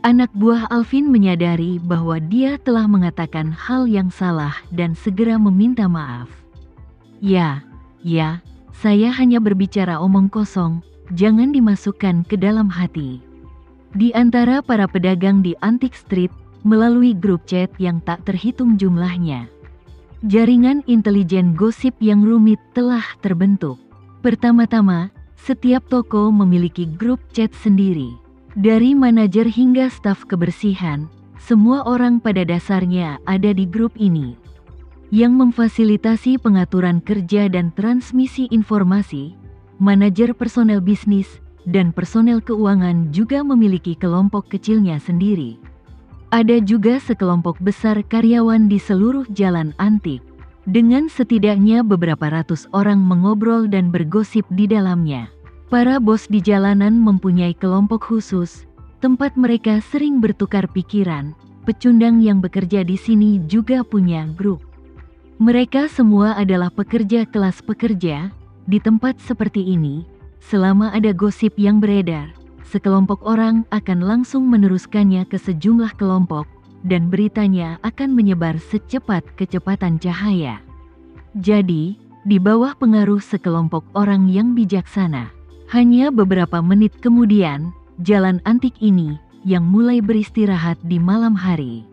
Anak buah Alvin menyadari bahwa dia telah mengatakan hal yang salah dan segera meminta maaf. Ya, ya, saya hanya berbicara omong kosong, jangan dimasukkan ke dalam hati. Di antara para pedagang di Antique Street, melalui grup chat yang tak terhitung jumlahnya. Jaringan intelijen gosip yang rumit telah terbentuk. Pertama-tama, setiap toko memiliki grup chat sendiri. Dari manajer hingga staf kebersihan, semua orang pada dasarnya ada di grup ini. Yang memfasilitasi pengaturan kerja dan transmisi informasi, manajer personel bisnis, dan personel keuangan juga memiliki kelompok kecilnya sendiri. Ada juga sekelompok besar karyawan di seluruh jalan antik, dengan setidaknya beberapa ratus orang mengobrol dan bergosip di dalamnya. Para bos di jalanan mempunyai kelompok khusus, tempat mereka sering bertukar pikiran. Pecundang yang bekerja di sini juga punya grup. Mereka semua adalah pekerja kelas pekerja. Di tempat seperti ini, selama ada gosip yang beredar, sekelompok orang akan langsung meneruskannya ke sejumlah kelompok, dan beritanya akan menyebar secepat kecepatan cahaya. Jadi, di bawah pengaruh sekelompok orang yang bijaksana, hanya beberapa menit kemudian, jalan antik ini yang mulai beristirahat di malam hari.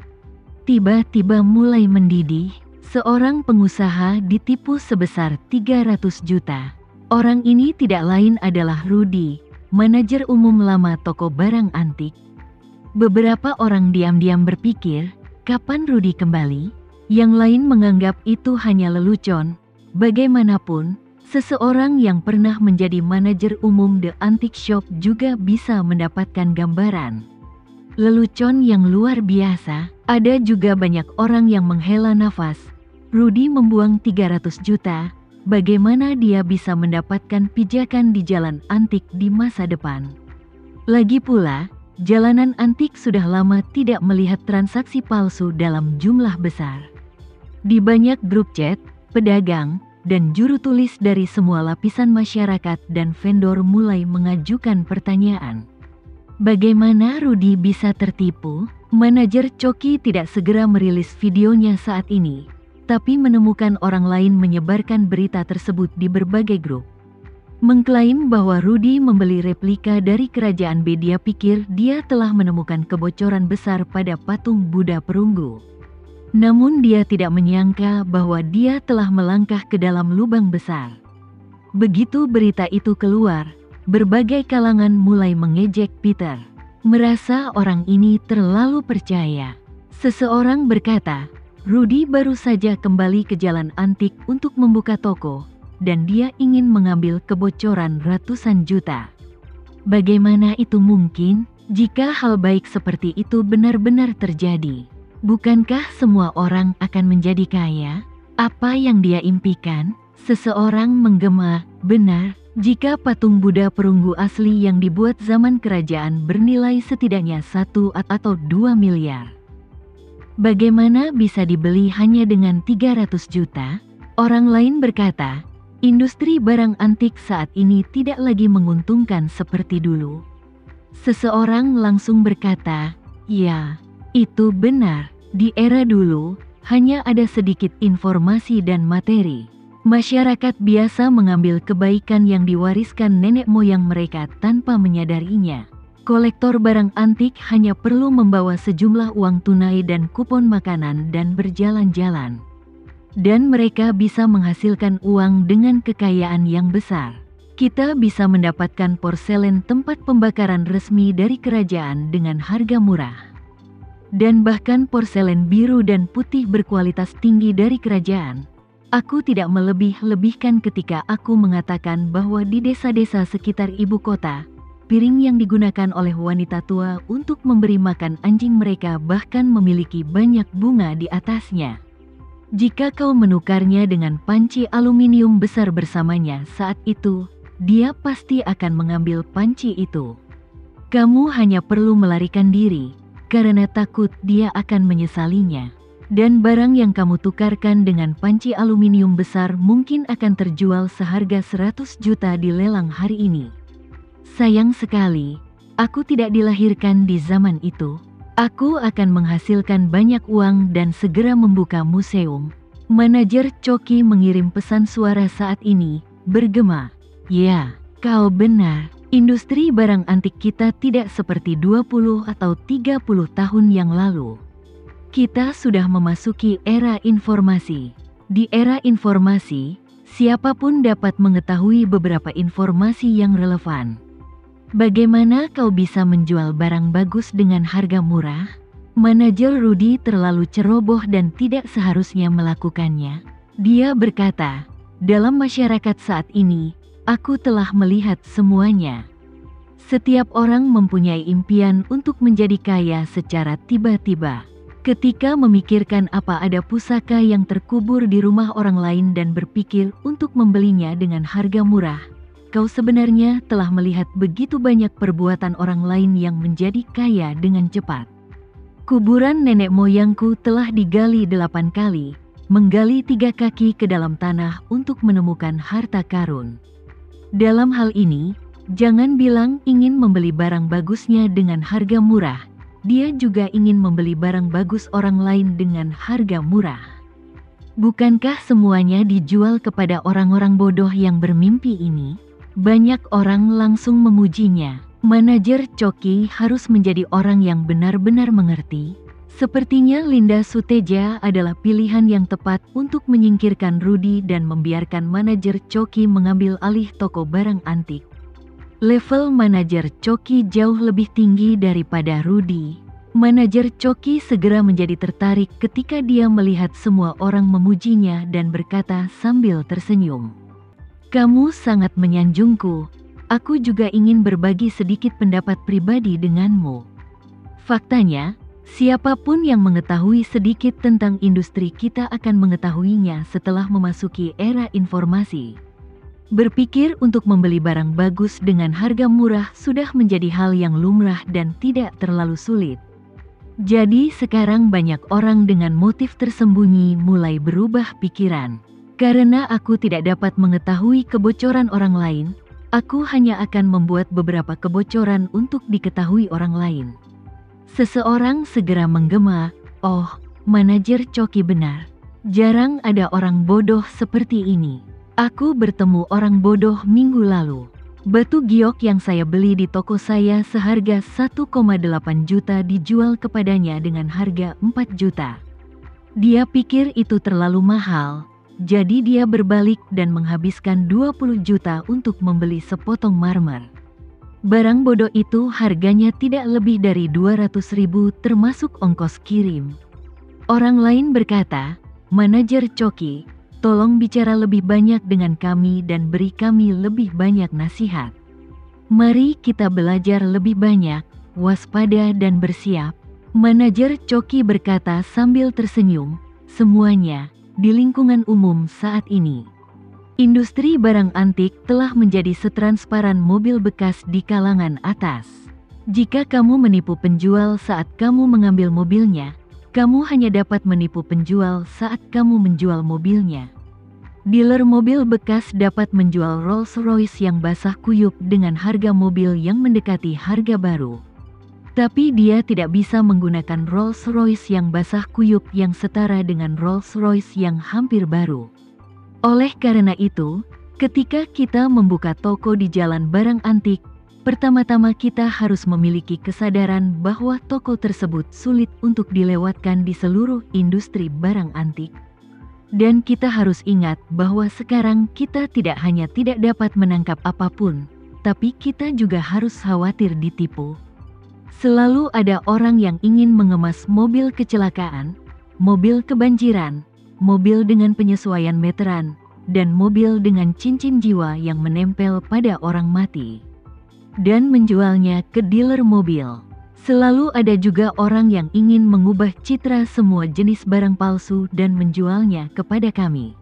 Tiba-tiba mulai mendidih, seorang pengusaha ditipu sebesar 300 juta. Orang ini tidak lain adalah Rudy, manajer umum lama toko barang antik. Beberapa orang diam-diam berpikir, kapan Rudy kembali? Yang lain menganggap itu hanya lelucon. Bagaimanapun, Seseorang yang pernah menjadi manajer umum The Antique Shop juga bisa mendapatkan gambaran. Lelucon yang luar biasa, ada juga banyak orang yang menghela nafas. Rudy membuang 300 juta, bagaimana dia bisa mendapatkan pijakan di jalan antik di masa depan. Lagi pula, jalanan antik sudah lama tidak melihat transaksi palsu dalam jumlah besar. Di banyak grup chat, pedagang, dan juru tulis dari semua lapisan masyarakat dan vendor mulai mengajukan pertanyaan. Bagaimana Rudi bisa tertipu? Manajer Coki tidak segera merilis videonya saat ini, tapi menemukan orang lain menyebarkan berita tersebut di berbagai grup. Mengklaim bahwa Rudi membeli replika dari kerajaan B dia pikir dia telah menemukan kebocoran besar pada patung Buddha perunggu. Namun dia tidak menyangka bahwa dia telah melangkah ke dalam lubang besar. Begitu berita itu keluar, berbagai kalangan mulai mengejek Peter. Merasa orang ini terlalu percaya. Seseorang berkata, Rudy baru saja kembali ke jalan antik untuk membuka toko, dan dia ingin mengambil kebocoran ratusan juta. Bagaimana itu mungkin jika hal baik seperti itu benar-benar terjadi? Bukankah semua orang akan menjadi kaya? Apa yang dia impikan? Seseorang menggema, benar, jika patung Buddha perunggu asli yang dibuat zaman kerajaan bernilai setidaknya satu atau dua miliar. Bagaimana bisa dibeli hanya dengan 300 juta? Orang lain berkata, industri barang antik saat ini tidak lagi menguntungkan seperti dulu. Seseorang langsung berkata, ya, itu benar, di era dulu, hanya ada sedikit informasi dan materi. Masyarakat biasa mengambil kebaikan yang diwariskan nenek moyang mereka tanpa menyadarinya. Kolektor barang antik hanya perlu membawa sejumlah uang tunai dan kupon makanan dan berjalan-jalan. Dan mereka bisa menghasilkan uang dengan kekayaan yang besar. Kita bisa mendapatkan porselen tempat pembakaran resmi dari kerajaan dengan harga murah dan bahkan porselen biru dan putih berkualitas tinggi dari kerajaan. Aku tidak melebih-lebihkan ketika aku mengatakan bahwa di desa-desa sekitar ibu kota, piring yang digunakan oleh wanita tua untuk memberi makan anjing mereka bahkan memiliki banyak bunga di atasnya. Jika kau menukarnya dengan panci aluminium besar bersamanya saat itu, dia pasti akan mengambil panci itu. Kamu hanya perlu melarikan diri, karena takut dia akan menyesalinya. Dan barang yang kamu tukarkan dengan panci aluminium besar mungkin akan terjual seharga 100 juta di lelang hari ini. Sayang sekali, aku tidak dilahirkan di zaman itu. Aku akan menghasilkan banyak uang dan segera membuka museum. Manajer Coki mengirim pesan suara saat ini, bergema. Ya, kau benar. Industri barang antik kita tidak seperti 20 atau 30 tahun yang lalu. Kita sudah memasuki era informasi. Di era informasi, siapa pun dapat mengetahui beberapa informasi yang relevan. Bagaimana kau bisa menjual barang bagus dengan harga murah? Manajer Rudy terlalu ceroboh dan tidak seharusnya melakukannya. Dia berkata, "Dalam masyarakat saat ini, aku telah melihat semuanya." Setiap orang mempunyai impian untuk menjadi kaya secara tiba-tiba. Ketika memikirkan apa ada pusaka yang terkubur di rumah orang lain dan berpikir untuk membelinya dengan harga murah, kau sebenarnya telah melihat begitu banyak perbuatan orang lain yang menjadi kaya dengan cepat. Kuburan nenek moyangku telah digali delapan kali, menggali tiga kaki ke dalam tanah untuk menemukan harta karun. Dalam hal ini, jangan bilang ingin membeli barang bagusnya dengan harga murah, dia juga ingin membeli barang bagus orang lain dengan harga murah. Bukankah semuanya dijual kepada orang-orang bodoh yang bermimpi ini? Banyak orang langsung memujinya. Manajer Coki harus menjadi orang yang benar-benar mengerti. Sepertinya Linda Suteja adalah pilihan yang tepat untuk menyingkirkan Rudy dan membiarkan manajer Coki mengambil alih toko barang antik. Level manajer Coki jauh lebih tinggi daripada Rudy. Manajer Coki segera menjadi tertarik ketika dia melihat semua orang memujinya dan berkata sambil tersenyum. Kamu sangat menyanjungku. Aku juga ingin berbagi sedikit pendapat pribadi denganmu. Faktanya, siapa pun yang mengetahui sedikit tentang industri kita akan mengetahuinya setelah memasuki era informasi. Berpikir untuk membeli barang bagus dengan harga murah sudah menjadi hal yang lumrah dan tidak terlalu sulit. Jadi sekarang banyak orang dengan motif tersembunyi mulai berubah pikiran. Karena aku tidak dapat mengetahui kebocoran orang lain, aku hanya akan membuat beberapa kebocoran untuk diketahui orang lain. Seseorang segera menggema, oh, manajer Coki benar. Jarang ada orang bodoh seperti ini. Aku bertemu orang bodoh minggu lalu. Batu giok yang saya beli di toko saya seharga 1,8 juta dijual kepadanya dengan harga 4 juta. Dia pikir itu terlalu mahal, jadi dia berbalik dan menghabiskan 20 juta untuk membeli sepotong marmer. Barang bodoh itu harganya tidak lebih dari 200 ribu termasuk ongkos kirim. Orang lain berkata, Manajer Coki, tolong bicara lebih banyak dengan kami dan beri kami lebih banyak nasihat. Mari kita belajar lebih banyak, waspada dan bersiap. Manajer Coki berkata sambil tersenyum, semuanya, di lingkungan umum saat ini. Industri barang antik telah menjadi setransparan mobil bekas di kalangan atas. Jika kamu menipu penjual saat kamu mengambil mobilnya, kamu hanya dapat menipu penjual saat kamu menjual mobilnya. Dealer mobil bekas dapat menjual Rolls-Royce yang basah kuyup dengan harga mobil yang mendekati harga baru. Tapi dia tidak bisa menggunakan Rolls-Royce yang basah kuyup yang setara dengan Rolls-Royce yang hampir baru. Oleh karena itu, ketika kita membuka toko di jalan barang antik, pertama-tama kita harus memiliki kesadaran bahwa toko tersebut sulit untuk dilewatkan di seluruh industri barang antik. Dan kita harus ingat bahwa sekarang kita tidak hanya tidak dapat menangkap apa pun, tapi kita juga harus khawatir ditipu. Selalu ada orang yang ingin mengemas mobil kecelakaan, mobil kebanjiran, mobil dengan penyesuaian meteran, dan mobil dengan cincin jiwa yang menempel pada orang mati. Dan menjualnya ke dealer mobil. Selalu ada juga orang yang ingin mengubah citra semua jenis barang palsu dan menjualnya kepada kami.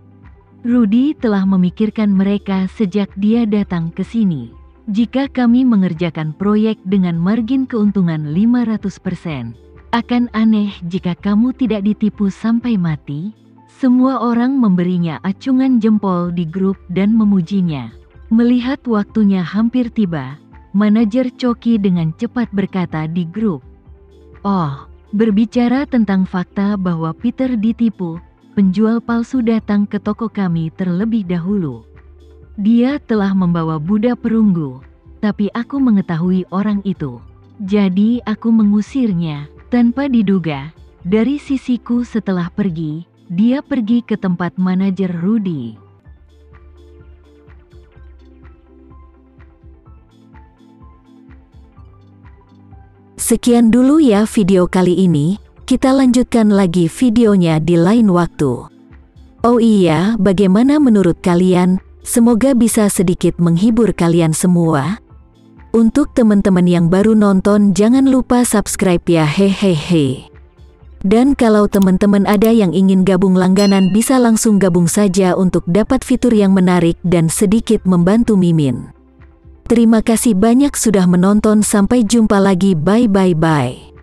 Rudy telah memikirkan mereka sejak dia datang ke sini. Jika kami mengerjakan proyek dengan margin keuntungan 500%, akan aneh jika kamu tidak ditipu sampai mati. Semua orang memberinya acungan jempol di grup dan memujinya. Melihat waktunya hampir tiba, manajer Coki dengan cepat berkata di grup. Oh, berbicara tentang fakta bahwa Peter ditipu, penjual palsu datang ke toko kami terlebih dahulu. Dia telah membawa Buddha perunggu, tapi aku mengetahui orang itu. Jadi aku mengusirnya, tanpa diduga, dari sisiku setelah pergi, dia pergi ke tempat manajer Rudy. Sekian dulu ya video kali ini, kita lanjutkan lagi videonya di lain waktu. Oh iya, bagaimana menurut kalian? Semoga bisa sedikit menghibur kalian semua. Untuk teman-teman yang baru nonton jangan lupa subscribe ya hehehe. Dan kalau teman-teman ada yang ingin gabung langganan bisa langsung gabung saja untuk dapat fitur yang menarik dan sedikit membantu Mimin. Terima kasih banyak sudah menonton sampai jumpa lagi bye bye bye.